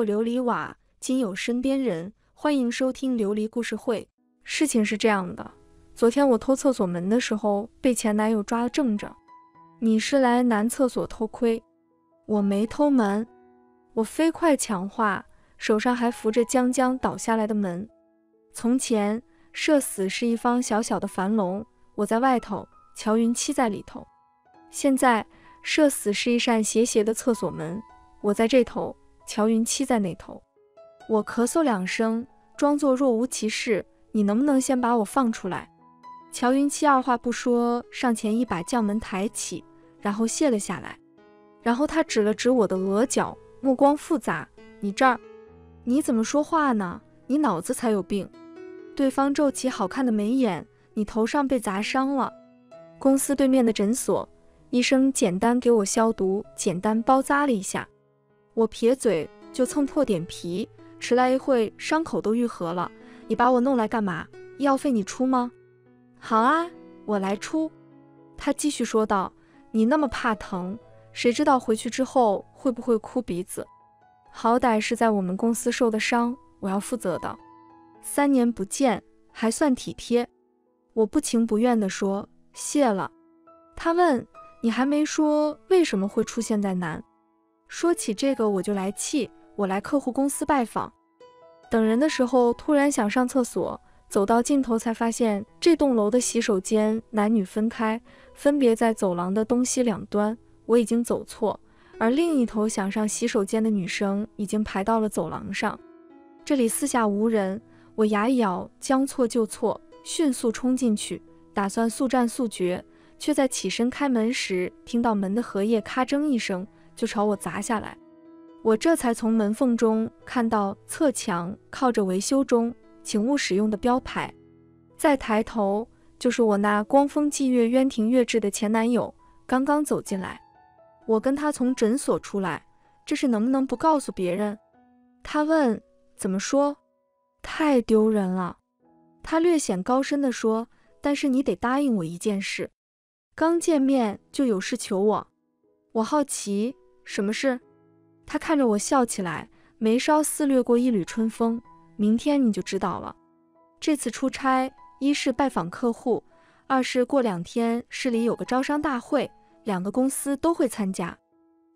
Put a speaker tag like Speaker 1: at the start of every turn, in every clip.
Speaker 1: 有琉璃瓦，今有身边人。欢迎收听琉璃故事会。事情是这样的，昨天我偷厕所门的时候，被前男友抓了正着。你是来男厕所偷窥？我没偷门，我飞快强化，手上还扶着将将倒下来的门。从前，社死是一方小小的樊笼，我在外头，乔云七在里头。现在，社死是一扇斜斜的厕所门，我在这头，乔云七在那头。我咳嗽两声，装作若无其事。你能不能先把我放出来？乔云七二话不说，上前一把将门抬起，然后卸了下来。然后他指了指我的额角，目光复杂：“你这儿，你怎么说话呢？你脑子才有病！”对方皱起好看的眉眼：“你头上被砸伤了。”公司对面的诊所，医生简单给我消毒，简单包扎了一下。我撇嘴：“就蹭破点皮。”迟来一会，伤口都愈合了。你把我弄来干嘛？医药费你出吗？好啊，我来出。他继续说道：“你那么怕疼，谁知道回去之后会不会哭鼻子？好歹是在我们公司受的伤，我要负责的。三年不见，还算体贴。”我不情不愿地说：“谢了。”他问：“你还没说为什么会出现在南？”说起这个我就来气。我来客户公司拜访，等人的时候突然想上厕所，走到尽头才发现这栋楼的洗手间男女分开，分别在走廊的东西两端。我已经走错，而另一头想上洗手间的女生已经排到了走廊上。这里四下无人，我牙一咬，将错就错，迅速冲进去，打算速战速决，却在起身开门时听到门的荷叶咔铮一声就朝我砸下来。我这才从门缝中看到侧墙靠着维修中，请勿使用的标牌。再抬头，就是我那光风霁月、渊庭月至的前男友刚刚走进来。我跟他从诊所出来，这事能不能不告诉别人？他问：“怎么说？”太丢人了。他略显高深地说：“但是你得答应我一件事。刚见面就有事求我。”我好奇，什么事？他看着我笑起来，眉梢似掠过一缕春风。明天你就知道了。这次出差，一是拜访客户，二是过两天市里有个招商大会，两个公司都会参加。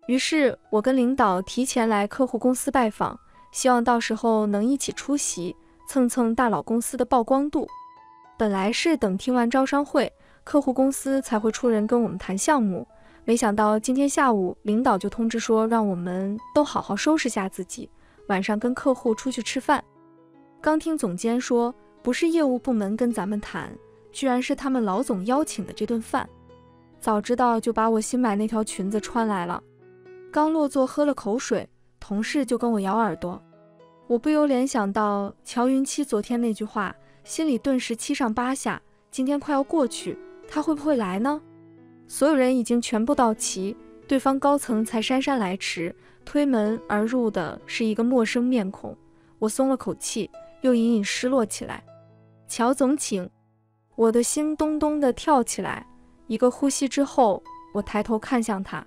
Speaker 1: 于是我跟领导提前来客户公司拜访，希望到时候能一起出席，蹭蹭大佬公司的曝光度。本来是等听完招商会，客户公司才会出人跟我们谈项目。没想到今天下午，领导就通知说，让我们都好好收拾下自己，晚上跟客户出去吃饭。刚听总监说，不是业务部门跟咱们谈，居然是他们老总邀请的这顿饭。早知道就把我新买那条裙子穿来了。刚落座喝了口水，同事就跟我咬耳朵，我不由联想到乔云七昨天那句话，心里顿时七上八下。今天快要过去，他会不会来呢？所有人已经全部到齐，对方高层才姗姗来迟。推门而入的是一个陌生面孔，我松了口气，又隐隐失落起来。乔总，请。我的心咚咚地跳起来。一个呼吸之后，我抬头看向他。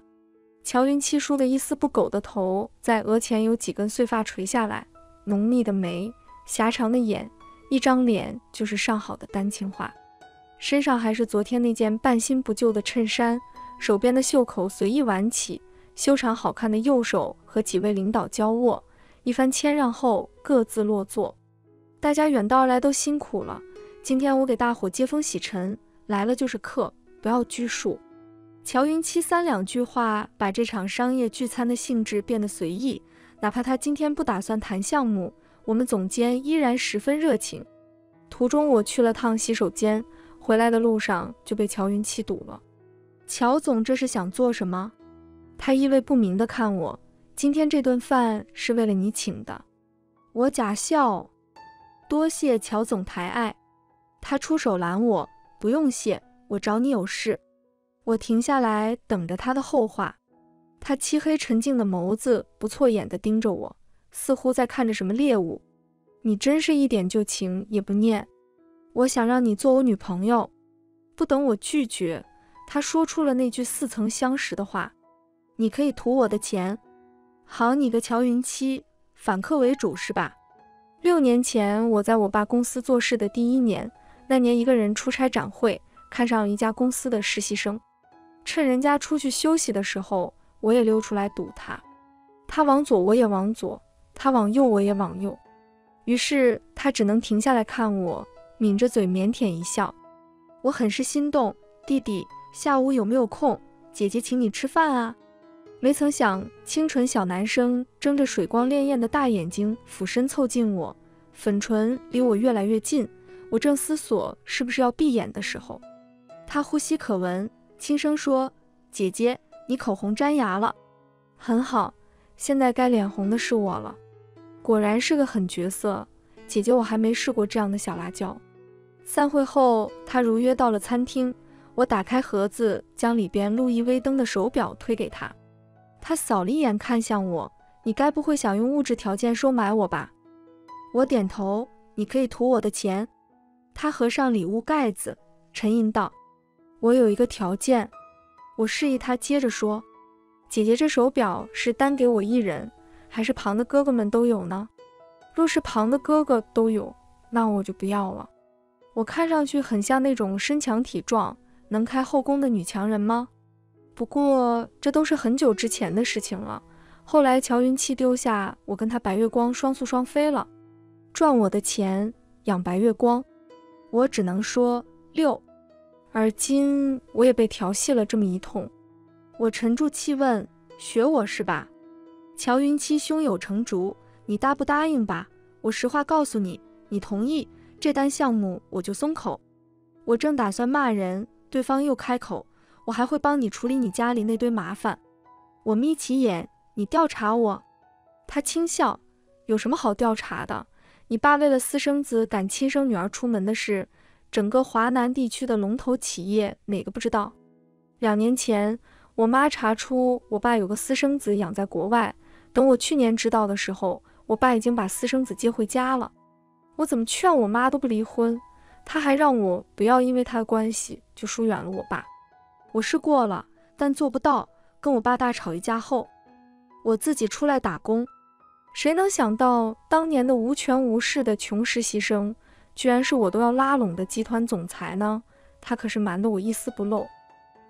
Speaker 1: 乔云七梳的一丝不苟的头，在额前有几根碎发垂下来，浓密的眉，狭长的眼，一张脸就是上好的丹青画。身上还是昨天那件半新不旧的衬衫，手边的袖口随意挽起，修长好看的右手和几位领导交握，一番谦让后各自落座。大家远道而来都辛苦了，今天我给大伙接风洗尘，来了就是客，不要拘束。乔云七三两句话把这场商业聚餐的性质变得随意，哪怕他今天不打算谈项目，我们总监依然十分热情。途中我去了趟洗手间。回来的路上就被乔云气堵了。乔总这是想做什么？他意味不明地看我。今天这顿饭是为了你请的。我假笑，多谢乔总抬爱。他出手拦我，不用谢，我找你有事。我停下来等着他的后话。他漆黑沉静的眸子不错眼地盯着我，似乎在看着什么猎物。你真是一点旧情也不念。我想让你做我女朋友，不等我拒绝，他说出了那句似曾相识的话：“你可以图我的钱。”好你个乔云七，反客为主是吧？六年前我在我爸公司做事的第一年，那年一个人出差展会，看上了一家公司的实习生，趁人家出去休息的时候，我也溜出来堵他。他往左我也往左，他往右我也往右，于是他只能停下来看我，抿着嘴腼腆一笑。我很是心动，弟弟，下午有没有空？姐姐请你吃饭啊。没曾想，清纯小男生睁着水光潋滟的大眼睛，俯身凑近我，粉唇离我越来越近。我正思索是不是要闭眼的时候，他呼吸可闻，轻声说：“姐姐，你口红粘牙了。”很好，现在该脸红的是我了。果然是个狠角色，姐姐，我还没试过这样的小辣椒。散会后，他如约到了餐厅。我打开盒子，将里边路易威登的手表推给他。他扫了一眼，看向我：“你该不会想用物质条件收买我吧？”我点头：“你可以图我的钱。”他合上礼物盖子，沉吟道：“我有一个条件。”我示意他接着说：“姐姐，这手表是单给我一人，还是旁的哥哥们都有呢？若是旁的哥哥都有，那我就不要了。我看上去很像那种身强体壮、能开后宫的女强人吗？”不过这都是很久之前的事情了。后来乔云七丢下我，跟他白月光双宿双飞了，赚我的钱养白月光。我只能说六。而今我也被调戏了这么一通。我沉住气问：“学我是吧？”乔云七胸有成竹：“你答不答应吧？我实话告诉你，你同意这单项目我就松口。”我正打算骂人，对方又开口。我还会帮你处理你家里那堆麻烦。我眯起眼，你调查我？他轻笑，有什么好调查的？你爸为了私生子赶亲生女儿出门的事，整个华南地区的龙头企业哪个不知道？两年前，我妈查出我爸有个私生子养在国外。等我去年知道的时候，我爸已经把私生子接回家了。我怎么劝我妈都不离婚，她还让我不要因为他的关系就疏远了我爸。我试过了，但做不到。跟我爸大吵一架后，我自己出来打工。谁能想到，当年的无权无势的穷实习生，居然是我都要拉拢的集团总裁呢？他可是瞒得我一丝不漏。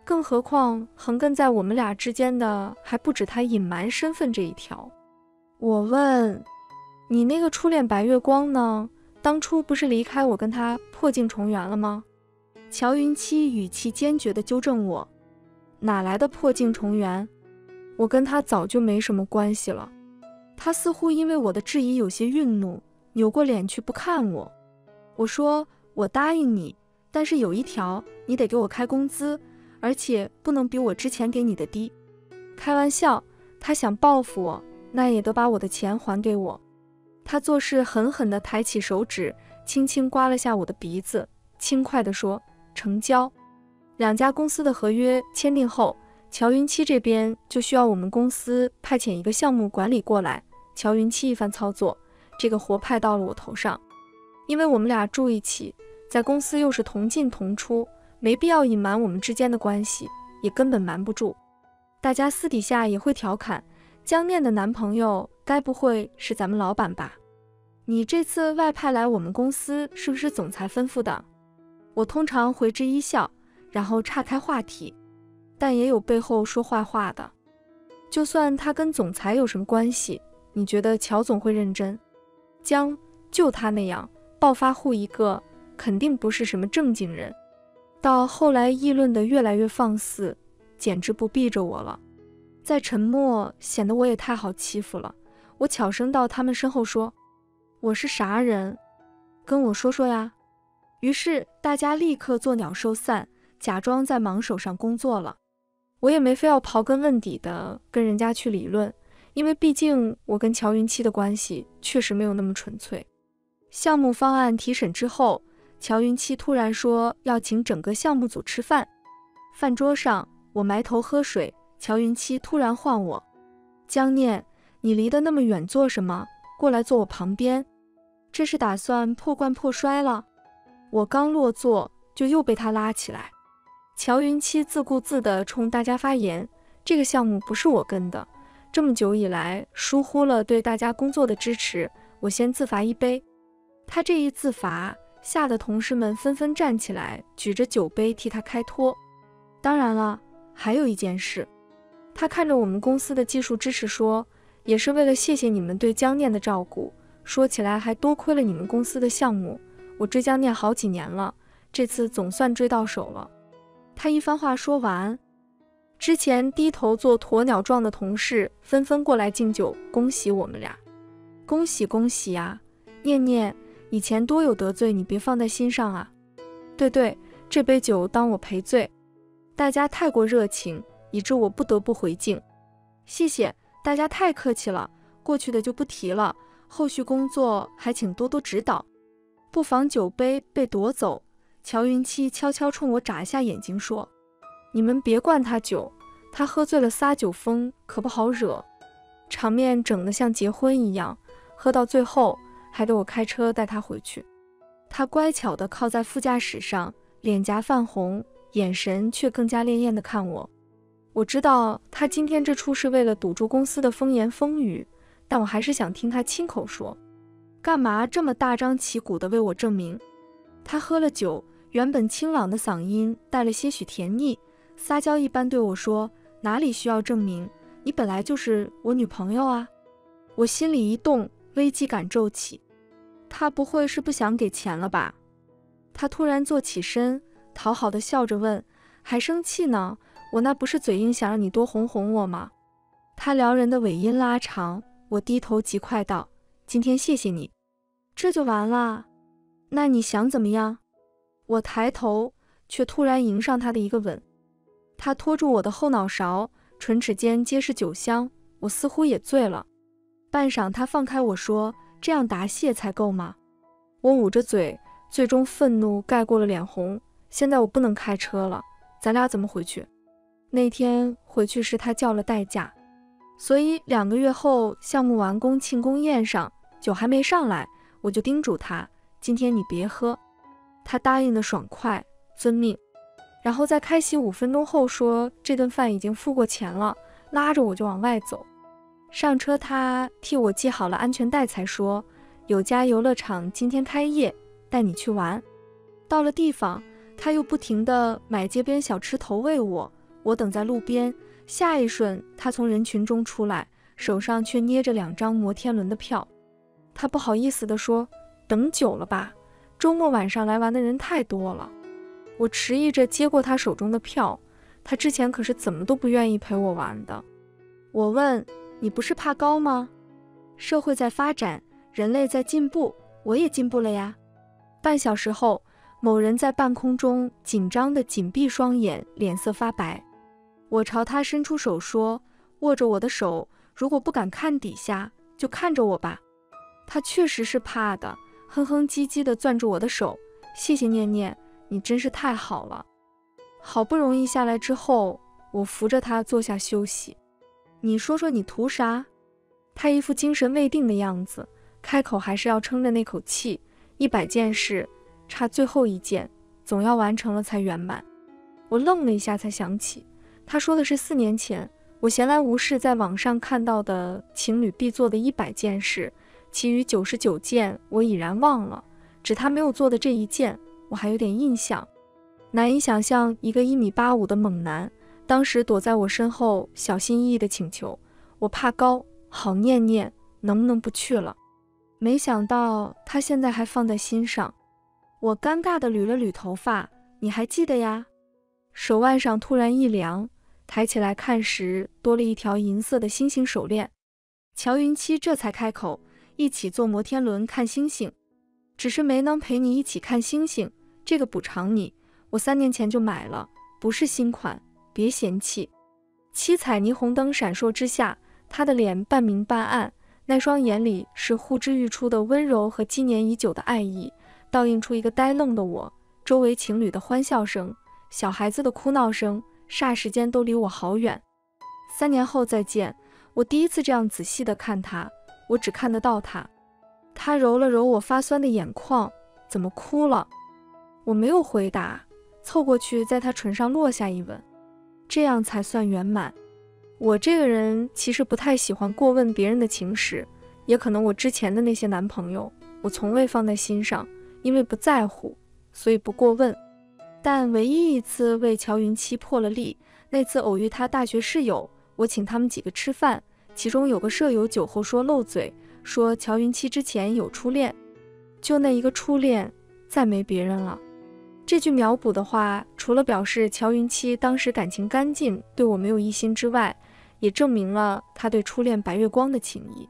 Speaker 1: 更何况，横亘在我们俩之间的，还不止他隐瞒身份这一条。我问你，那个初恋白月光呢？当初不是离开我，跟他破镜重圆了吗？乔云七语气坚决地纠正我：“哪来的破镜重圆？我跟他早就没什么关系了。”他似乎因为我的质疑有些愠怒，扭过脸去不看我。我说：“我答应你，但是有一条，你得给我开工资，而且不能比我之前给你的低。”开玩笑，他想报复我，那也得把我的钱还给我。他做事狠狠地抬起手指，轻轻刮了下我的鼻子，轻快地说。成交，两家公司的合约签订后，乔云七这边就需要我们公司派遣一个项目管理过来。乔云七一番操作，这个活派到了我头上。因为我们俩住一起，在公司又是同进同出，没必要隐瞒我们之间的关系，也根本瞒不住。大家私底下也会调侃，江念的男朋友该不会是咱们老板吧？你这次外派来我们公司，是不是总裁吩咐的？我通常回之一笑，然后岔开话题，但也有背后说坏话的。就算他跟总裁有什么关系，你觉得乔总会认真？江就他那样暴发户一个，肯定不是什么正经人。到后来议论的越来越放肆，简直不避着我了。再沉默显得我也太好欺负了。我悄声到他们身后说：“我是啥人？跟我说说呀。”于是大家立刻作鸟兽散，假装在忙手上工作了。我也没非要刨根问底的跟人家去理论，因为毕竟我跟乔云七的关系确实没有那么纯粹。项目方案提审之后，乔云七突然说要请整个项目组吃饭。饭桌上，我埋头喝水，乔云七突然唤我：“江念，你离得那么远做什么？过来坐我旁边。”这是打算破罐破摔了？我刚落座，就又被他拉起来。乔云七自顾自地冲大家发言：“这个项目不是我跟的，这么久以来疏忽了对大家工作的支持，我先自罚一杯。他这一自罚，吓得同事们纷纷站起来，举着酒杯替他开脱。当然了，还有一件事，他看着我们公司的技术支持说，也是为了谢谢你们对江念的照顾。说起来还多亏了你们公司的项目，我追江念好几年了，这次总算追到手了。他一番话说完，之前低头做鸵鸟状的同事纷纷过来敬酒，恭喜我们俩，恭喜恭喜呀！念念。以前多有得罪你，别放在心上啊。对对，这杯酒当我赔罪。大家太过热情，以致我不得不回敬。谢谢大家太客气了，过去的就不提了，后续工作还请多多指导。不妨酒杯被夺走，乔云七悄悄冲我眨一下眼睛说：“你们别灌他酒，他喝醉了撒酒疯可不好惹。”场面整得像结婚一样，喝到最后。还得我开车带他回去，他乖巧地靠在副驾驶上，脸颊泛红，眼神却更加潋滟地看我。我知道他今天这出是为了堵住公司的风言风语，但我还是想听他亲口说，干嘛这么大张旗鼓地为我证明？他喝了酒，原本清朗的嗓音带了些许甜腻，撒娇一般对我说：“哪里需要证明？你本来就是我女朋友啊！”我心里一动。危机感骤起，他不会是不想给钱了吧？他突然坐起身，讨好的笑着问：“还生气呢？我那不是嘴硬，想让你多哄哄我吗？”他撩人的尾音拉长，我低头极快道：“今天谢谢你，这就完了？那你想怎么样？”我抬头，却突然迎上他的一个吻。他拖住我的后脑勺，唇齿间皆是酒香，我似乎也醉了。半晌，他放开我说：“这样答谢才够吗？”我捂着嘴，最终愤怒盖过了脸红。现在我不能开车了，咱俩怎么回去？那天回去时他叫了代驾，所以两个月后项目完工庆功宴上，酒还没上来，我就叮嘱他：“今天你别喝。”他答应的爽快，遵命。然后在开席五分钟后说：“这顿饭已经付过钱了。”拉着我就往外走。上车，他替我系好了安全带，才说有家游乐场今天开业，带你去玩。到了地方，他又不停地买街边小吃投喂我。我等在路边，下一瞬，他从人群中出来，手上却捏着两张摩天轮的票。他不好意思地说：“等久了吧？周末晚上来玩的人太多了。”我迟疑着接过他手中的票，他之前可是怎么都不愿意陪我玩的。我问。你不是怕高吗？社会在发展，人类在进步，我也进步了呀。半小时后，某人在半空中紧张的紧闭双眼，脸色发白。我朝他伸出手说：“握着我的手，如果不敢看底下，就看着我吧。”他确实是怕的，哼哼唧唧地攥住我的手。谢谢念念，你真是太好了。好不容易下来之后，我扶着他坐下休息。你说说你图啥？他一副精神未定的样子，开口还是要撑着那口气。一百件事，差最后一件，总要完成了才圆满。我愣了一下，才想起他说的是四年前我闲来无事在网上看到的情侣必做的一百件事，其余九十九件我已然忘了，只他没有做的这一件，我还有点印象。难以想象一个一米八五的猛男。当时躲在我身后，小心翼翼地请求：“我怕高，好念念，能不能不去了？”没想到他现在还放在心上。我尴尬地捋了捋头发：“你还记得呀？”手腕上突然一凉，抬起来看时，多了一条银色的星星手链。乔云七这才开口：“一起坐摩天轮看星星，只是没能陪你一起看星星，这个补偿你。我三年前就买了，不是新款。”别嫌弃，七彩霓虹灯闪烁之下，他的脸半明半暗，那双眼里是呼之欲出的温柔和积年已久的爱意，倒映出一个呆愣的我。周围情侣的欢笑声，小孩子的哭闹声，霎时间都离我好远。三年后再见，我第一次这样仔细的看他，我只看得到他。他揉了揉我发酸的眼眶，怎么哭了？我没有回答，凑过去在他唇上落下一吻。这样才算圆满。我这个人其实不太喜欢过问别人的情史，也可能我之前的那些男朋友，我从未放在心上，因为不在乎，所以不过问。但唯一一次为乔云七破了例，那次偶遇他大学室友，我请他们几个吃饭，其中有个舍友酒后说漏嘴，说乔云七之前有初恋，就那一个初恋，再没别人了。这句秒补的话，除了表示乔云七当时感情干净，对我没有异心之外，也证明了他对初恋白月光的情谊。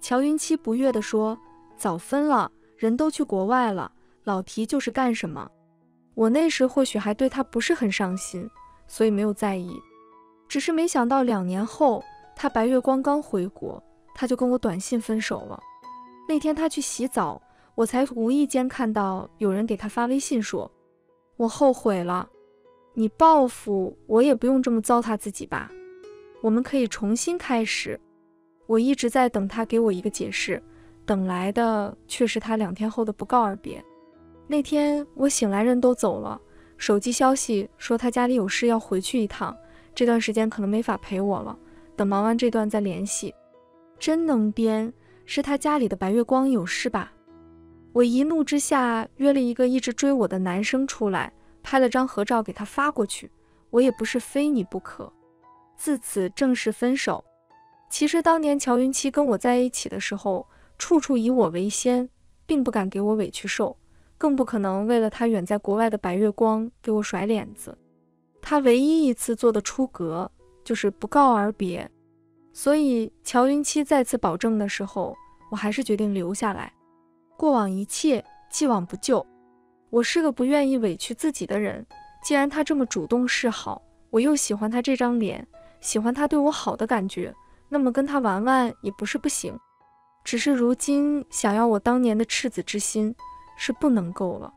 Speaker 1: 乔云七不悦地说：“早分了，人都去国外了，老提就是干什么？”我那时或许还对他不是很上心，所以没有在意。只是没想到两年后，他白月光刚回国，他就跟我短信分手了。那天他去洗澡，我才无意间看到有人给他发微信说。我后悔了，你报复我也不用这么糟蹋自己吧？我们可以重新开始。我一直在等他给我一个解释，等来的却是他两天后的不告而别。那天我醒来人都走了，手机消息说他家里有事要回去一趟，这段时间可能没法陪我了，等忙完这段再联系。真能编，是他家里的白月光有事吧？我一怒之下约了一个一直追我的男生出来，拍了张合照给他发过去。我也不是非你不可，自此正式分手。其实当年乔云七跟我在一起的时候，处处以我为先，并不敢给我委屈受，更不可能为了他远在国外的白月光给我甩脸子。他唯一一次做的出格就是不告而别。所以乔云七再次保证的时候，我还是决定留下来。过往一切，既往不咎。我是个不愿意委屈自己的人。既然他这么主动示好，我又喜欢他这张脸，喜欢他对我好的感觉，那么跟他玩玩也不是不行。只是如今想要我当年的赤子之心是不能够了。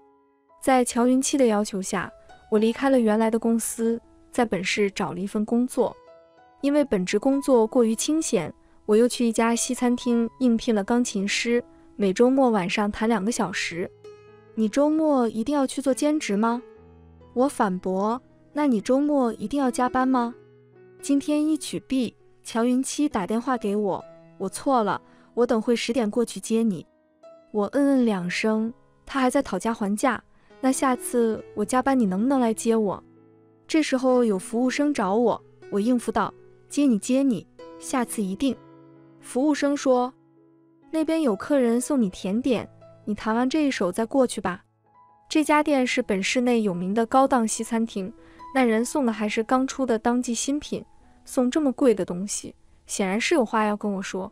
Speaker 1: 在乔云七的要求下，我离开了原来的公司，在本市找了一份工作。因为本职工作过于清闲，我又去一家西餐厅应聘了钢琴师。每周末晚上弹两个小时，你周末一定要去做兼职吗？我反驳，那你周末一定要加班吗？今天一曲毕乔云七打电话给我，我错了，我等会十点过去接你。我嗯嗯两声，他还在讨价还价，那下次我加班你能不能来接我？这时候有服务生找我，我应付道，接你接你，下次一定。服务生说。那边有客人送你甜点，你弹完这一首再过去吧。这家店是本市内有名的高档西餐厅，那人送的还是刚出的当季新品，送这么贵的东西，显然是有话要跟我说。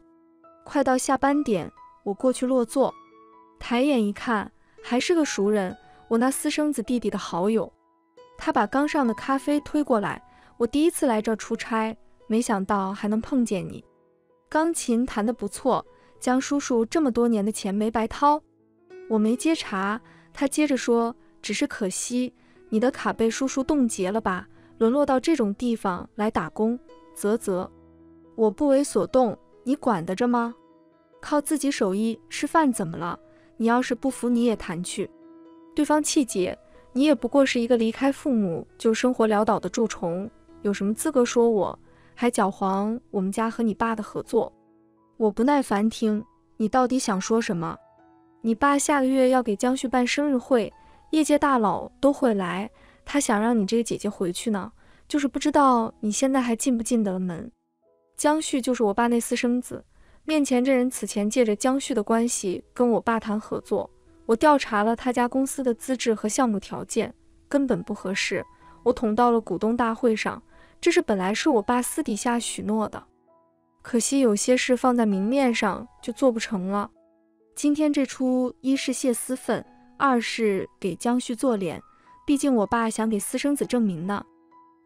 Speaker 1: 快到下班点，我过去落座，抬眼一看，还是个熟人，我那私生子弟弟的好友。他把刚上的咖啡推过来，我第一次来这儿出差，没想到还能碰见你。钢琴弹得不错。江叔叔这么多年的钱没白掏，我没接茬。他接着说：“只是可惜，你的卡被叔叔冻结了吧？沦落到这种地方来打工，啧啧。”我不为所动，你管得着吗？靠自己手艺吃饭怎么了？你要是不服，你也谈去。对方气结，你也不过是一个离开父母就生活潦倒的蛀虫，有什么资格说我？还搅黄我们家和你爸的合作？我不耐烦听你到底想说什么？你爸下个月要给江旭办生日会，业界大佬都会来，他想让你这个姐姐回去呢，就是不知道你现在还进不进得了门。江旭就是我爸那私生子，面前这人此前借着江旭的关系跟我爸谈合作，我调查了他家公司的资质和项目条件，根本不合适，我捅到了股东大会上，这是本来是我爸私底下许诺的。可惜有些事放在明面上就做不成了。今天这出，一是泄私愤，二是给江旭做脸。毕竟我爸想给私生子证明呢。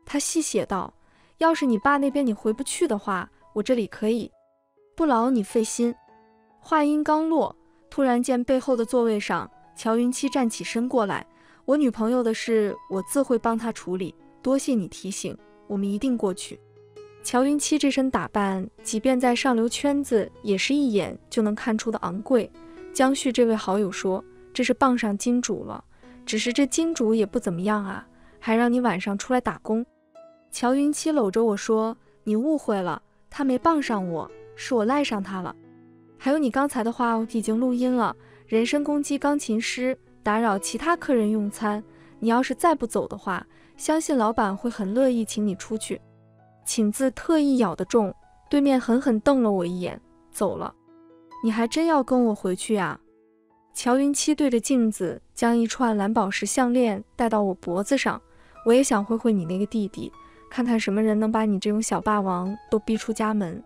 Speaker 1: 他细写道：“要是你爸那边你回不去的话，我这里可以，不劳你费心。”话音刚落，突然见背后的座位上，乔云七站起身过来：“我女朋友的事，我自会帮她处理。多谢你提醒，我们一定过去。”乔云七这身打扮，即便在上流圈子，也是一眼就能看出的昂贵。江旭这位好友说：“这是傍上金主了，只是这金主也不怎么样啊，还让你晚上出来打工。”乔云七搂着我说：“你误会了，他没傍上我，是我赖上他了。还有你刚才的话已经录音了，人身攻击钢琴师，打扰其他客人用餐。你要是再不走的话，相信老板会很乐意请你出去。请字特意咬得重，对面狠狠瞪了我一眼，走了。你还真要跟我回去呀？乔云七对着镜子将一串蓝宝石项链戴到我脖子上，我也想会会你那个弟弟，看看什么人能把你这种小霸王都逼出家门。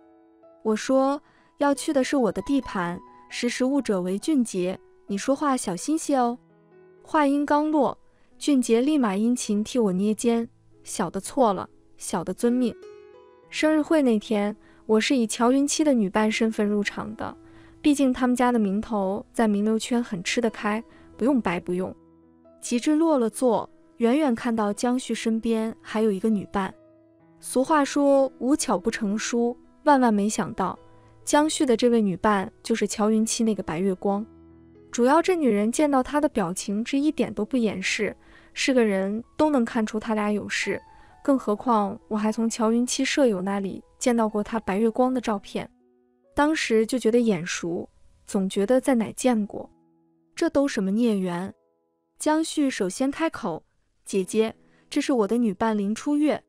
Speaker 1: 我说要去的是我的地盘，识时务者为俊杰，你说话小心些哦。话音刚落，俊杰立马殷勤替我捏肩，小的错了，小的遵命。生日会那天，我是以乔云七的女伴身份入场的。毕竟他们家的名头在名流圈很吃得开，不用白不用。吉之落了座，远远看到江旭身边还有一个女伴。俗话说无巧不成书，万万没想到江旭的这位女伴就是乔云七那个白月光。主要这女人见到他的表情这一点都不掩饰，是个人都能看出他俩有事。更何况我还从乔云七舍友那里见到过他白月光的照片。当时就觉得眼熟，总觉得在哪见过，这都什么孽缘？江旭首先开口：“姐姐，这是我的女伴林初月。”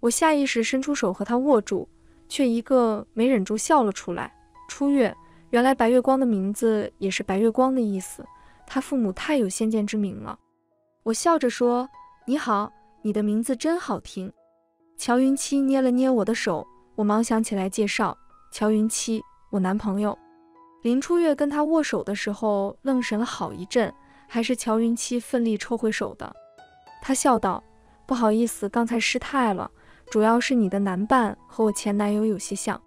Speaker 1: 我下意识伸出手和她握住，却一个没忍住笑了出来。初月，原来白月光的名字也是白月光的意思，他父母太有先见之明了。我笑着说：“你好，你的名字真好听。”乔云七捏了捏我的手，我忙想起来介绍。乔云七，我男朋友林初月跟他握手的时候，愣神了好一阵，还是乔云七奋力抽回手的。他笑道：“不好意思，刚才失态了，主要是你的男伴和我前男友有些像。”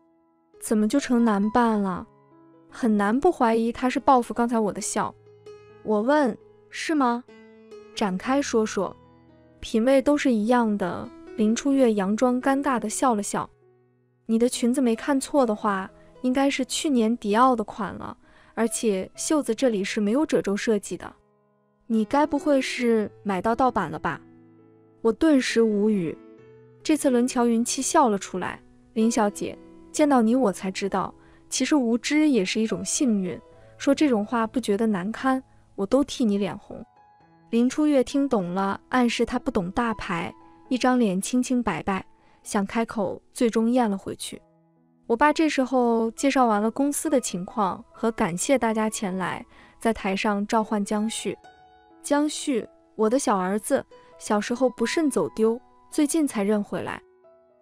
Speaker 1: 怎么就成男伴了？很难不怀疑他是报复刚才我的笑。我问：“是吗？”展开说说，品味都是一样的。林初月佯装尴尬的笑了笑。你的裙子没看错的话，应该是去年迪奥的款了，而且袖子这里是没有褶皱设计的。你该不会是买到盗版了吧？我顿时无语。这次轮乔云七笑了出来。林小姐，见到你我才知道，其实无知也是一种幸运。说这种话不觉得难堪，我都替你脸红。林初月听懂了，暗示他不懂大牌，一张脸清清白白。想开口，最终咽了回去。我爸这时候介绍完了公司的情况和感谢大家前来，在台上召唤江旭。江旭，我的小儿子，小时候不慎走丢，最近才认回来。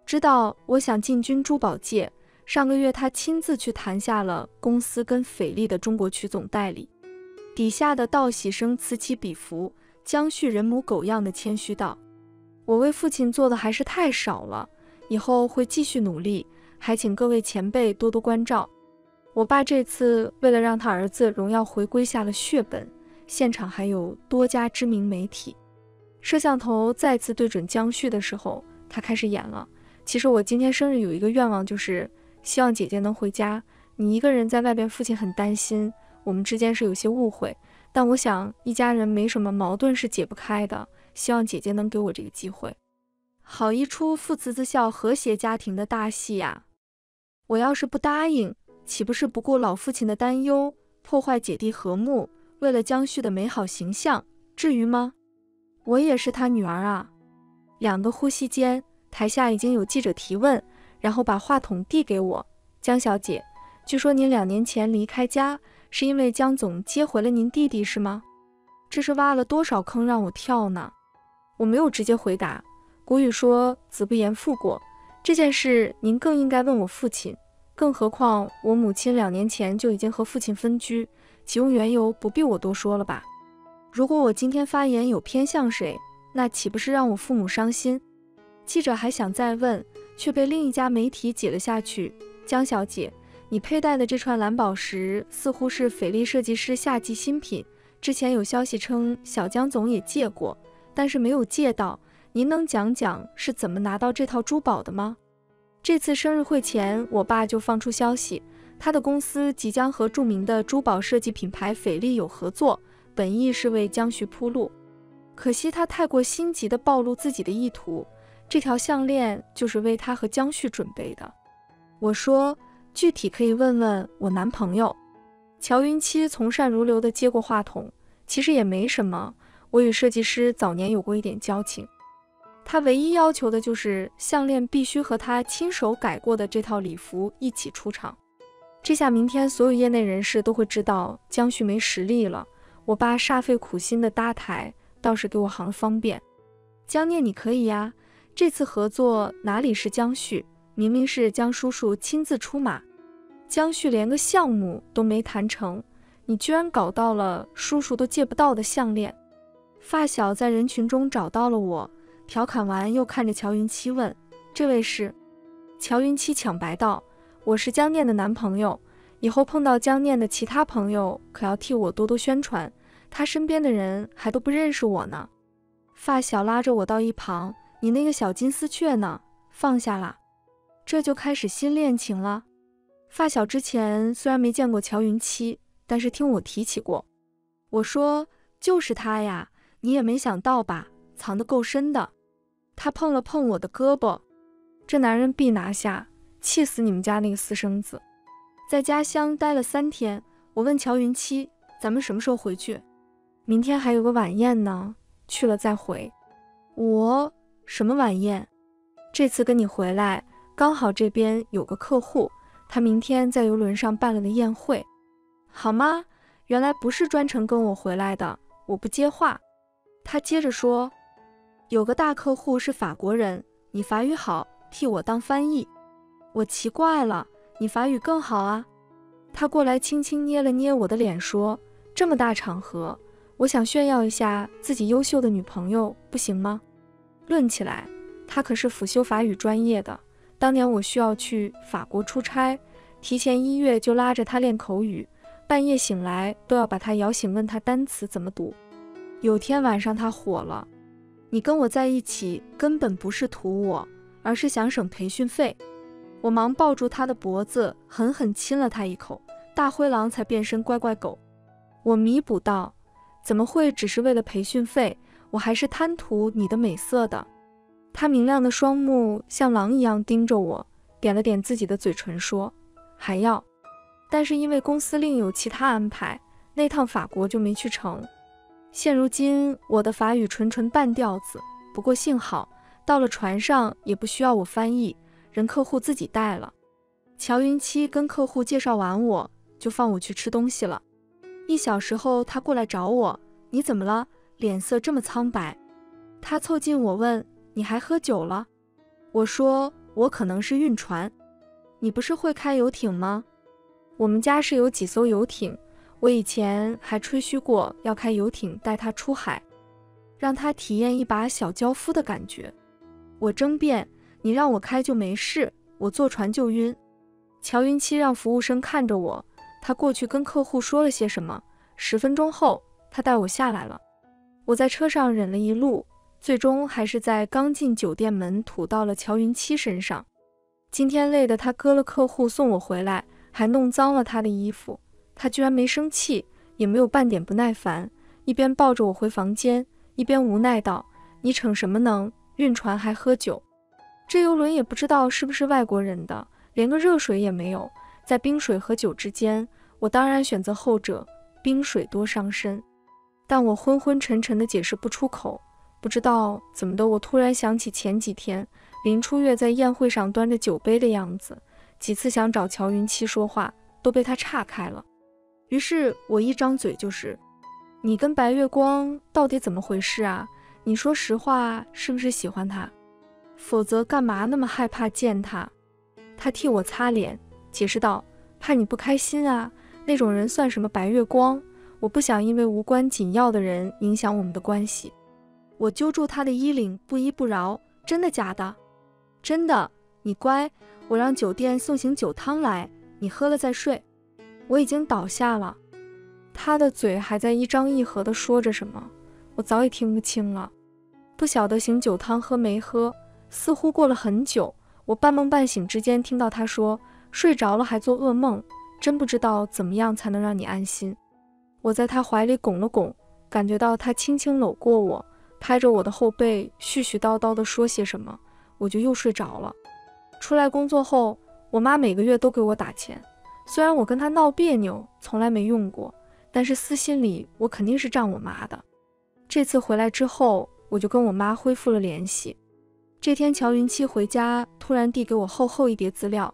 Speaker 1: 知道我想进军珠宝界，上个月他亲自去谈下了公司跟斐丽的中国区总代理。底下的道喜生此起彼伏，江旭人模狗样的谦虚道。我为父亲做的还是太少了，以后会继续努力，还请各位前辈多多关照。我爸这次为了让他儿子荣耀回归下了血本，现场还有多家知名媒体。摄像头再次对准江旭的时候，他开始演了。其实我今天生日有一个愿望，就是希望姐姐能回家。你一个人在外边，父亲很担心，我们之间是有些误会，但我想一家人没什么矛盾是解不开的。希望姐姐能给我这个机会，好一出父慈子孝、和谐家庭的大戏呀！我要是不答应，岂不是不顾老父亲的担忧，破坏姐弟和睦？为了江旭的美好形象，至于吗？我也是他女儿啊！两个呼吸间，台下已经有记者提问，然后把话筒递给我。江小姐，据说您两年前离开家，是因为江总接回了您弟弟，是吗？这是挖了多少坑让我跳呢？我没有直接回答。古语说“子不言父过”，这件事您更应该问我父亲。更何况我母亲两年前就已经和父亲分居，其中缘由不必我多说了吧？如果我今天发言有偏向谁，那岂不是让我父母伤心？记者还想再问，却被另一家媒体挤了下去。江小姐，你佩戴的这串蓝宝石似乎是斐丽设计师夏季新品，之前有消息称小江总也借过。但是没有借到，您能讲讲是怎么拿到这套珠宝的吗？这次生日会前，我爸就放出消息，他的公司即将和著名的珠宝设计品牌斐丽有合作，本意是为江旭铺路。可惜他太过心急的暴露自己的意图，这条项链就是为他和江旭准备的。我说，具体可以问问我男朋友。乔云七从善如流地接过话筒，其实也没什么，我与设计师早年有过一点交情。他唯一要求的就是项链必须和他亲手改过的这套礼服一起出场。这下明天所有业内人士都会知道江旭没实力了。我爸煞费苦心的搭台，倒是给我行了方便。江念，你可以呀。这次合作哪里是江旭，明明是江叔叔亲自出马。江旭连个项目都没谈成，你居然搞到了叔叔都借不到的项链。发小在人群中找到了我，调侃完又看着乔云七问：“这位是？”乔云七抢白道。我是江念的男朋友，以后碰到江念的其他朋友，可要替我多多宣传。他身边的人还都不认识我呢。发小拉着我到一旁：“你那个小金丝雀呢？放下了？这就开始新恋情了？”发小之前虽然没见过乔云七，但是听我提起过。我说：“就是他呀，你也没想到吧？藏得够深的。”他碰了碰我的胳膊：“这男人必拿下。”气死你们家那个私生子！在家乡待了三天，我问乔云七：“咱们什么时候回去？”明天还有个晚宴呢，去了再回。我什么晚宴？这次跟你回来，刚好这边有个客户，他明天在游轮上办了个宴会，好吗？原来不是专程跟我回来的。我不接话。他接着说：“有个大客户是法国人，你法语好，替我当翻译。”我奇怪了，你法语更好啊？他过来轻轻捏了捏我的脸，说：“这么大场合，我想炫耀一下自己优秀的女朋友，不行吗？”论起来，她可是辅修法语专业的。当年我需要去法国出差，提前一月就拉着他练口语，半夜醒来都要把他摇醒，问他单词怎么读。有天晚上他火了：“你跟我在一起根本不是图我，而是想省培训费。”我忙抱住他的脖子，狠狠亲了他一口，大灰狼才变身乖乖狗。我弥补道：“怎么会只是为了培训费？我还是贪图你的美色的。”他明亮的双目像狼一样盯着我，点了点自己的嘴唇，说：“还要。”但是因为公司另有其他安排，那趟法国就没去成。现如今我的法语纯纯半吊子，不过幸好到了船上也不需要我翻译。人客户自己带了。乔云七跟客户介绍完，我就放我去吃东西了。一小时后，他过来找我：“你怎么了？脸色这么苍白？”他凑近我问：“你还喝酒了？”我说：“我可能是晕船。”你不是会开游艇吗？我们家是有几艘游艇，我以前还吹嘘过要开游艇带他出海，让他体验一把小娇夫的感觉。我争辩。你让我开就没事，我坐船就晕。乔云七让服务生看着我，他过去跟客户说了些什么。十分钟后，他带我下来了。我在车上忍了一路，最终还是在刚进酒店门吐到了乔云七身上。今天累得他割了客户送我回来，还弄脏了他的衣服，他居然没生气，也没有半点不耐烦，一边抱着我回房间，一边无奈道：“你逞什么能？晕船还喝酒？”这游轮也不知道是不是外国人的，连个热水也没有。在冰水和酒之间，我当然选择后者，冰水多伤身。但我昏昏沉沉的解释不出口。不知道怎么的，我突然想起前几天林初月在宴会上端着酒杯的样子，几次想找乔云七说话，都被他岔开了。于是我一张嘴就是：“你跟白月光到底怎么回事啊？你说实话，是不是喜欢他？”否则干嘛那么害怕见他？他替我擦脸，解释道：“怕你不开心啊。那种人算什么白月光？我不想因为无关紧要的人影响我们的关系。”我揪住他的衣领，不依不饶：“真的假的？真的。你乖，我让酒店送醒酒汤来，你喝了再睡。我已经倒下了。”他的嘴还在一张一合的说着什么，我早已听不清了，不晓得醒酒汤喝没喝。似乎过了很久，我半梦半醒之间听到他说：“睡着了还做噩梦，真不知道怎么样才能让你安心。”我在他怀里拱了拱，感觉到他轻轻搂过我，拍着我的后背，絮絮叨叨地说些什么。我就又睡着了。出来工作后，我妈每个月都给我打钱，虽然我跟她闹别扭，从来没用过，但是私心里我肯定是仗我妈的。这次回来之后，我就跟我妈恢复了联系。这天，乔云七回家，突然递给我厚厚一叠资料。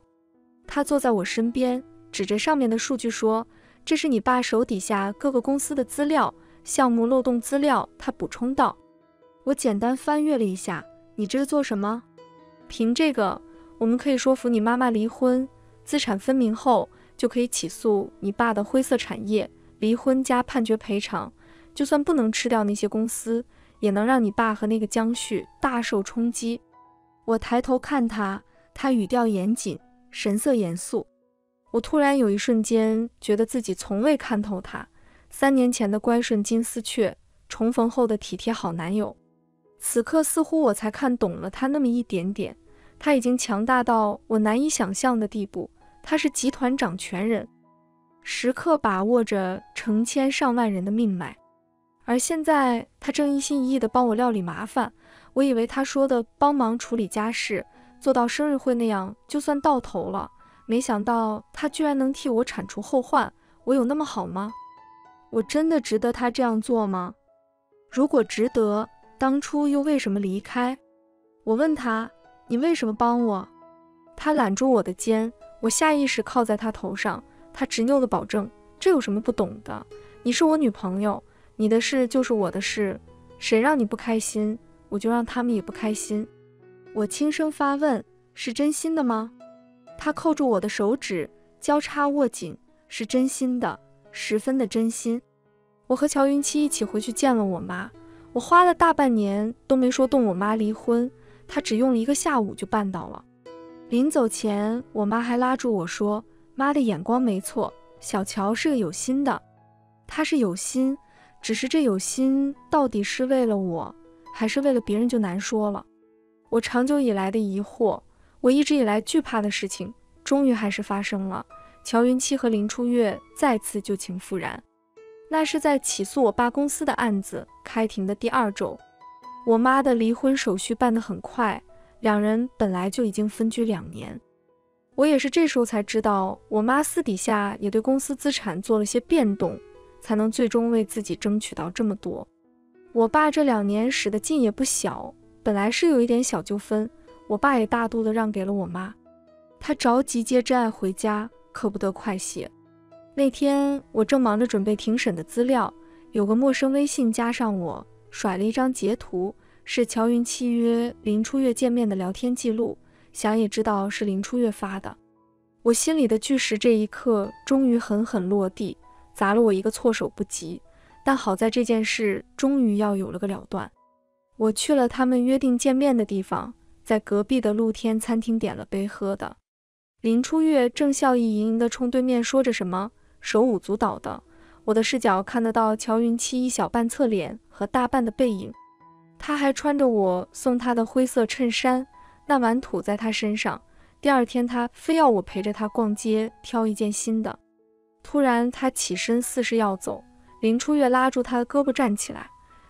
Speaker 1: 他坐在我身边，指着上面的数据说：“这是你爸手底下各个公司的资料，项目漏洞资料。”他补充道。我简单翻阅了一下，你这是做什么？凭这个，我们可以说服你妈妈离婚，资产分明后就可以起诉你爸的灰色产业，离婚加判决赔偿，就算不能吃掉那些公司。也能让你爸和那个江旭大受冲击。我抬头看他，他语调严谨，神色严肃。我突然有一瞬间觉得自己从未看透他。三年前的乖顺金丝雀，重逢后的体贴好男友，此刻似乎我才看懂了他那么一点点。他已经强大到我难以想象的地步。他是集团掌权人，时刻把握着成千上万人的命脉。而现在，他正一心一意地帮我料理麻烦。我以为他说的帮忙处理家事，做到生日会那样就算到头了。没想到他居然能替我铲除后患。我有那么好吗？我真的值得他这样做吗？如果值得，当初又为什么离开？我问他：“你为什么帮我？”他揽住我的肩，我下意识靠在他头上。他执拗地保证：“这有什么不懂的？你是我女朋友。”你的事就是我的事，谁让你不开心，我就让他们也不开心。我轻声发问：“是真心的吗？”他扣住我的手指，交叉握紧，是真心的，十分的真心。我和乔云七一起回去见了我妈，我花了大半年都没说动我妈离婚，她只用了一个下午就办到了。临走前，我妈还拉住我说：“妈的眼光没错，小乔是个有心的，他是有心。”只是这有心到底是为了我，还是为了别人就难说了。我长久以来的疑惑，我一直以来惧怕的事情，终于还是发生了。乔云七和林初月再次旧情复燃。那是在起诉我爸公司的案子开庭的第二周，我妈的离婚手续办得很快，两人本来就已经分居两年。我也是这时候才知道，我妈私底下也对公司资产做了些变动。才能最终为自己争取到这么多。我爸这两年使的劲也不小，本来是有一点小纠纷，我爸也大度的让给了我妈。他着急接真爱回家，可不得快些。那天我正忙着准备庭审的资料，有个陌生微信加上我，甩了一张截图，是乔云契约林初月见面的聊天记录，想也知道是林初月发的。我心里的巨石这一刻终于狠狠落地。砸了我一个措手不及，但好在这件事终于要有了个了断。我去了他们约定见面的地方，在隔壁的露天餐厅点了杯喝的。林初月正笑意盈盈地冲对面说着什么，手舞足蹈的。我的视角看得到乔云七一小半侧脸和大半的背影。他还穿着我送他的灰色衬衫，那碗土在他身上。第二天他非要我陪着他逛街，挑一件新的。突然，他起身，似是要走。林初月拉住他的胳膊，站起来，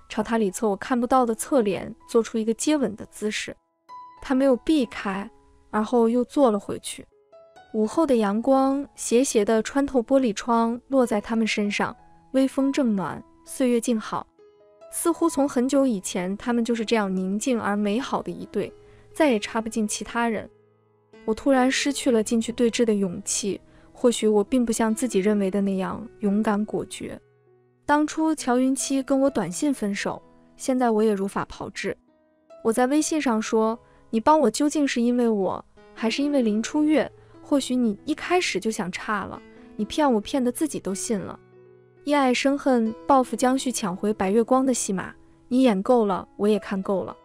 Speaker 1: 朝他里侧我看不到的侧脸做出一个接吻的姿势。他没有避开，而后又坐了回去。午后的阳光斜斜地穿透玻璃窗，落在他们身上，微风正暖，岁月静好，似乎从很久以前，他们就是这样宁静而美好的一对，再也插不进其他人。我突然失去了进去对峙的勇气。或许我并不像自己认为的那样勇敢果决。当初乔云七跟我短信分手，现在我也如法炮制。我在微信上说：“你帮我究竟是因为我，还是因为林初月？或许你一开始就想差了，你骗我骗得自己都信了。因爱生恨，报复江旭抢回白月光的戏码，你演够了，我也看够了。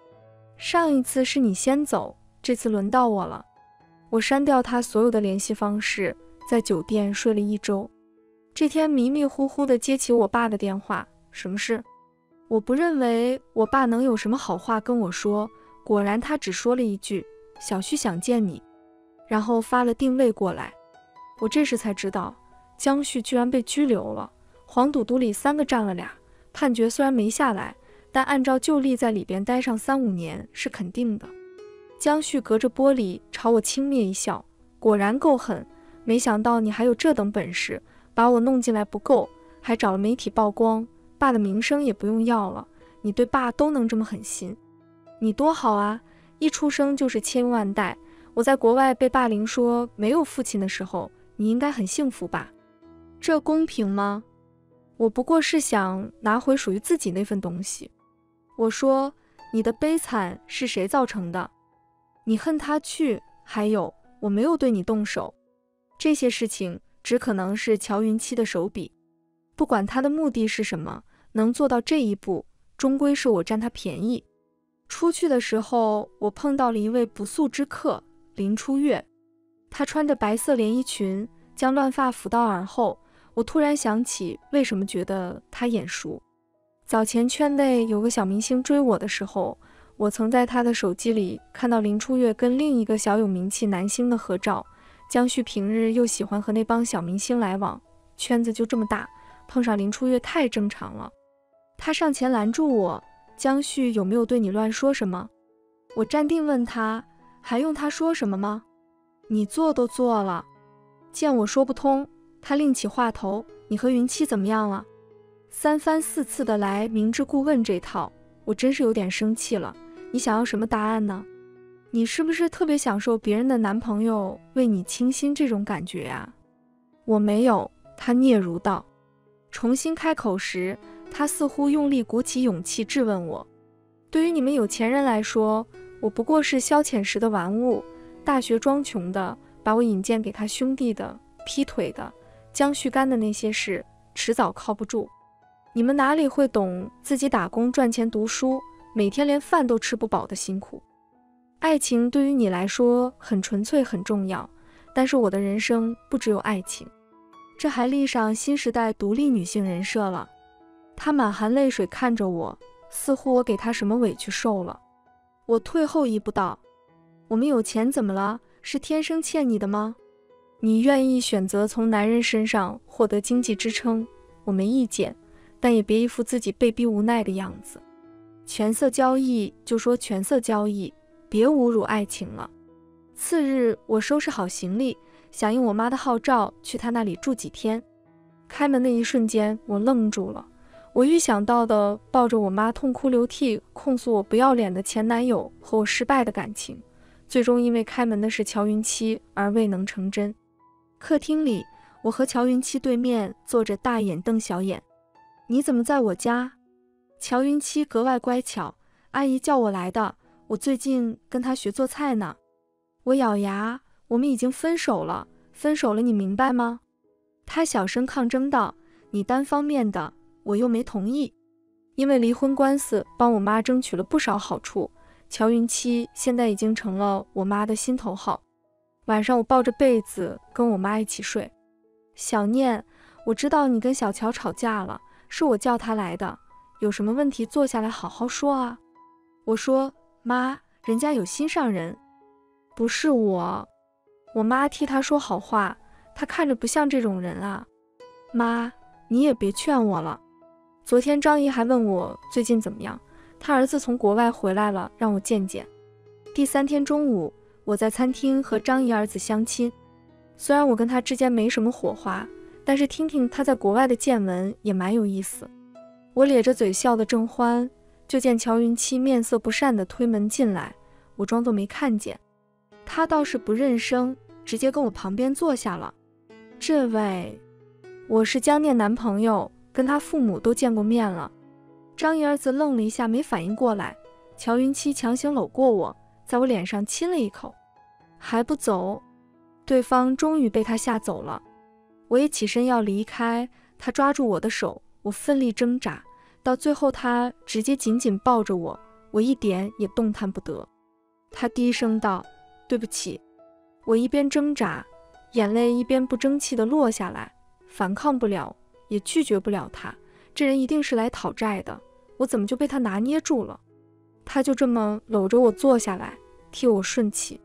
Speaker 1: 上一次是你先走，这次轮到我了。我删掉他所有的联系方式。”在酒店睡了一周，这天迷迷糊糊的接起我爸的电话，什么事？我不认为我爸能有什么好话跟我说，果然他只说了一句：“小旭想见你。”然后发了定位过来。我这时才知道，江旭居然被拘留了。黄赌毒里三个占了俩，判决虽然没下来，但按照旧例在里边待上三五年是肯定的。江旭隔着玻璃朝我轻蔑一笑，果然够狠。没想到你还有这等本事，把我弄进来不够，还找了媒体曝光，爸的名声也不用要了。你对爸都能这么狠心，你多好啊！一出生就是千万代。我在国外被霸凌，说没有父亲的时候，你应该很幸福吧？这公平吗？我不过是想拿回属于自己那份东西。我说，你的悲惨是谁造成的？你恨他去，还有我没有对你动手。这些事情只可能是乔云七的手笔，不管他的目的是什么，能做到这一步，终归是我占他便宜。出去的时候，我碰到了一位不速之客林初月，她穿着白色连衣裙，将乱发抚到耳后。我突然想起，为什么觉得她眼熟？早前圈内有个小明星追我的时候，我曾在他的手机里看到林初月跟另一个小有名气男星的合照。江旭平日又喜欢和那帮小明星来往，圈子就这么大，碰上林初月太正常了。他上前拦住我：“江旭有没有对你乱说什么？”我站定问他：“还用他说什么吗？你做都做了。”见我说不通，他另起话头：“你和云七怎么样了？”三番四次的来明知故问这套，我真是有点生气了。你想要什么答案呢？你是不是特别享受别人的男朋友为你倾心这种感觉呀？我没有，他嗫嚅道。重新开口时，他似乎用力鼓起勇气质问我：“对于你们有钱人来说，我不过是消遣时的玩物。大学装穷的，把我引荐给他兄弟的，劈腿的，江旭干的那些事，迟早靠不住。你们哪里会懂自己打工赚钱读书，每天连饭都吃不饱的辛苦？”爱情对于你来说很纯粹很重要，但是我的人生不只有爱情，这还立上新时代独立女性人设了。她满含泪水看着我，似乎我给她什么委屈受了。我退后一步道：“我们有钱怎么了？是天生欠你的吗？你愿意选择从男人身上获得经济支撑，我没意见，但也别一副自己被逼无奈的样子。权色交易就说权色交易。”别侮辱爱情了。次日，我收拾好行李，响应我妈的号召去她那里住几天。开门的一瞬间，我愣住了。我预想到的抱着我妈痛哭流涕，控诉我不要脸的前男友和我失败的感情，最终因为开门的是乔云七而未能成真。客厅里，我和乔云七对面坐着，大眼瞪小眼。你怎么在我家？乔云七格外乖巧，阿姨叫我来的。我最近跟他学做菜呢，我咬牙，我们已经分手了，分手了，你明白吗？他小声抗争道：“你单方面的，我又没同意。因为离婚官司，帮我妈争取了不少好处。乔云七现在已经成了我妈的心头好。晚上我抱着被子跟我妈一起睡。小念，我知道你跟小乔吵架了，是我叫他来的，有什么问题坐下来好好说啊。我说。妈，人家有心上人，不是我。我妈替他说好话，他看着不像这种人啊。妈，你也别劝我了。昨天张姨还问我最近怎么样，她儿子从国外回来了，让我见见。第三天中午，我在餐厅和张姨儿子相亲。虽然我跟他之间没什么火花，但是听听他在国外的见闻也蛮有意思。我咧着嘴笑得正欢。就见乔云七面色不善地推门进来，我装作没看见，他倒是不认生，直接跟我旁边坐下了。这位，我是江念男朋友，跟他父母都见过面了。张姨儿子愣了一下，没反应过来。乔云七强行搂过我，在我脸上亲了一口，还不走。对方终于被他吓走了。我也起身要离开，他抓住我的手，我奋力挣扎。到最后，他直接紧紧抱着我，我一点也动弹不得。他低声道：“对不起。”我一边挣扎，眼泪一边不争气地落下来，反抗不了，也拒绝不了他。这人一定是来讨债的，我怎么就被他拿捏住了？他就这么搂着我坐下来，替我顺气。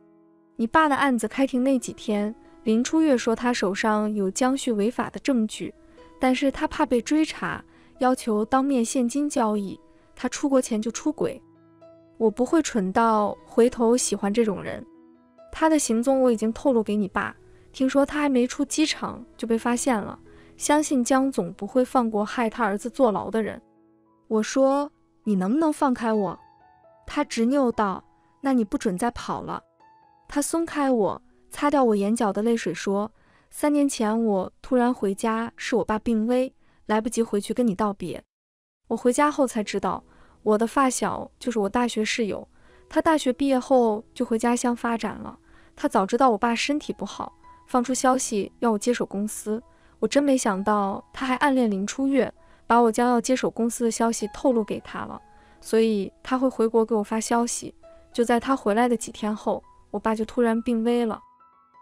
Speaker 1: 你爸的案子开庭那几天，林初月说他手上有江旭违法的证据，但是他怕被追查。要求当面现金交易，他出国前就出轨。我不会蠢到回头喜欢这种人。他的行踪我已经透露给你爸，听说他还没出机场就被发现了。相信江总不会放过害他儿子坐牢的人。我说：“你能不能放开我？”他执拗道：“那你不准再跑了。”他松开我，擦掉我眼角的泪水，说：“三年前我突然回家，是我爸病危，来不及回去跟你道别。我回家后才知道。”我的发小就是我大学室友，他大学毕业后就回家乡发展了。他早知道我爸身体不好，放出消息要我接手公司。我真没想到他还暗恋林初月，把我将要接手公司的消息透露给他了，所以他会回国给我发消息。就在他回来的几天后，我爸就突然病危了。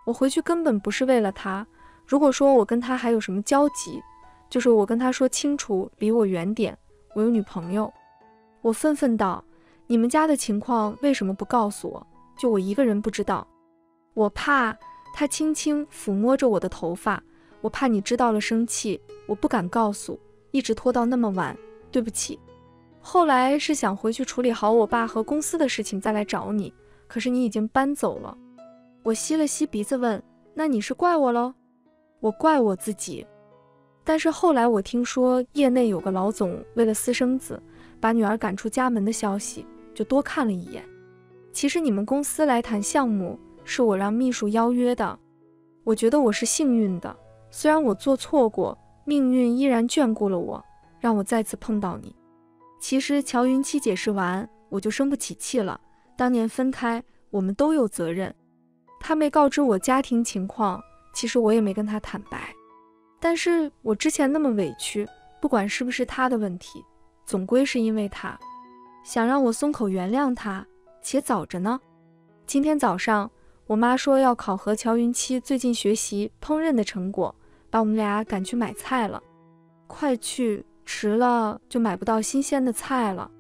Speaker 1: 我回去根本不是为了他，如果说我跟他还有什么交集，就是我跟他说清楚，离我远点，我有女朋友。我愤愤道：“你们家的情况为什么不告诉我？就我一个人不知道？我怕……”他轻轻抚摸着我的头发，我怕你知道了生气，我不敢告诉，一直拖到那么晚，对不起。后来是想回去处理好我爸和公司的事情再来找你，可是你已经搬走了。我吸了吸鼻子问：“那你是怪我喽？”我怪我自己。但是后来我听说业内有个老总为了私生子。把女儿赶出家门的消息，就多看了一眼。其实你们公司来谈项目，是我让秘书邀约的。我觉得我是幸运的，虽然我做错过，命运依然眷顾了我，让我再次碰到你。其实乔云七解释完，我就生不起气了。当年分开，我们都有责任。他没告知我家庭情况，其实我也没跟他坦白。但是我之前那么委屈，不管是不是他的问题。总归是因为他想让我松口原谅他，且早着呢。今天早上，我妈说要考核乔云七最近学习烹饪的成果，把我们俩赶去买菜了。快去，迟了就买不到新鲜的菜了。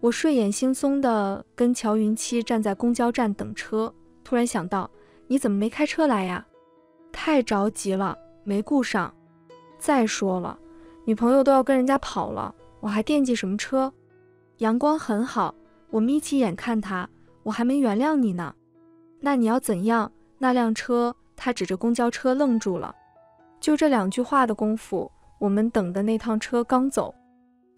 Speaker 1: 我睡眼惺忪的跟乔云七站在公交站等车，突然想到，你怎么没开车来呀？太着急了，没顾上。再说了，女朋友都要跟人家跑了。我还惦记什么车？阳光很好，我眯起眼看他，我还没原谅你呢。那你要怎样？那辆车，他指着公交车愣住了。就这两句话的功夫，我们等的那趟车刚走，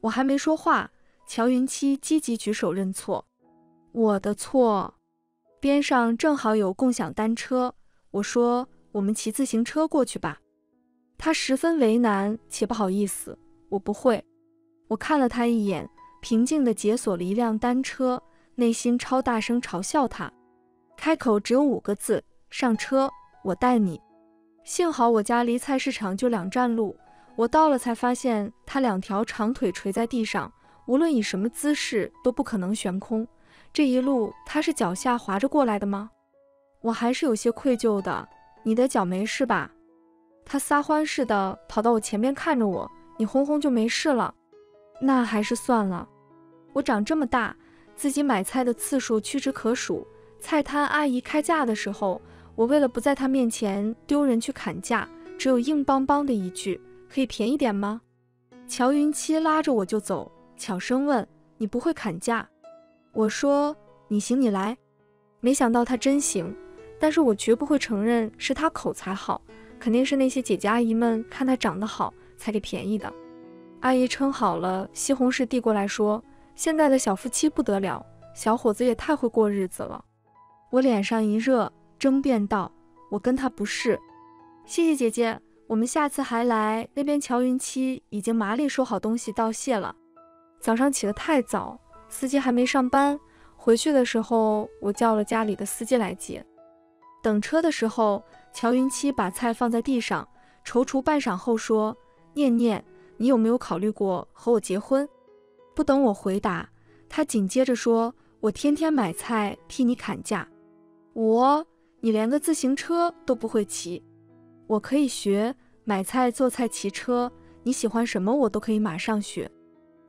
Speaker 1: 我还没说话，乔云七积极举手认错，我的错。边上正好有共享单车，我说我们骑自行车过去吧。他十分为难且不好意思，我不会。我看了他一眼，平静地解锁了一辆单车，内心超大声嘲笑他。开口只有五个字：上车，我带你。幸好我家离菜市场就两站路，我到了才发现他两条长腿垂在地上，无论以什么姿势都不可能悬空。这一路他是脚下滑着过来的吗？我还是有些愧疚的。你的脚没事吧？他撒欢似的跑到我前面看着我，你哄哄就没事了。那还是算了。我长这么大，自己买菜的次数屈指可数。菜摊阿姨开价的时候，我为了不在她面前丢人去砍价，只有硬邦邦的一句：“可以便宜点吗？”乔云七拉着我就走，悄声问：“你不会砍价？”我说：“你行你来。”没想到他真行，但是我绝不会承认是他口才好，肯定是那些姐姐阿姨们看她长得好才给便宜的。阿姨称好了西红柿递过来，说：“现在的小夫妻不得了，小伙子也太会过日子了。”我脸上一热，争辩道：“我跟他不是。”谢谢姐姐，我们下次还来。那边乔云七已经麻利收好东西道谢了。早上起得太早，司机还没上班。回去的时候，我叫了家里的司机来接。等车的时候，乔云七把菜放在地上，踌躇半晌后说：“念念。”你有没有考虑过和我结婚？不等我回答，他紧接着说：“我天天买菜替你砍价。我，你连个自行车都不会骑，我可以学买菜、做菜、骑车。你喜欢什么，我都可以马上学。”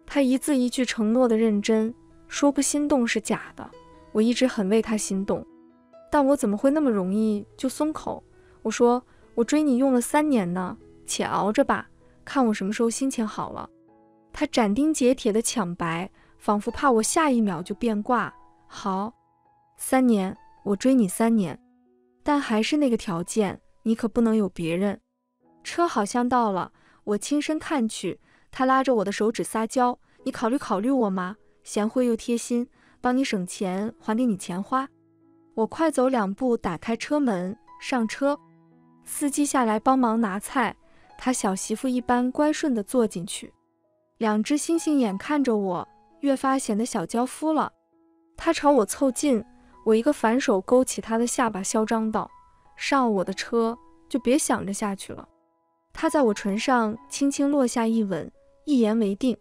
Speaker 1: 他一字一句承诺的认真，说不心动是假的。我一直很为他心动，但我怎么会那么容易就松口？我说：“我追你用了三年呢，且熬着吧。”看我什么时候心情好了，他斩钉截铁的抢白，仿佛怕我下一秒就变卦，好，三年，我追你三年，但还是那个条件，你可不能有别人。车好像到了，我轻身看去，他拉着我的手指撒娇：“你考虑考虑我吗？贤惠又贴心，帮你省钱，还给你钱花。”我快走两步，打开车门，上车。司机下来帮忙拿菜，他小媳妇一般乖顺地坐进去，两只星星眼看着我，越发显得小娇夫了。他朝我凑近，我一个反手勾起他的下巴，嚣张道：“上我的车，就别想着下去了。”他在我唇上轻轻落下一吻，一言为定。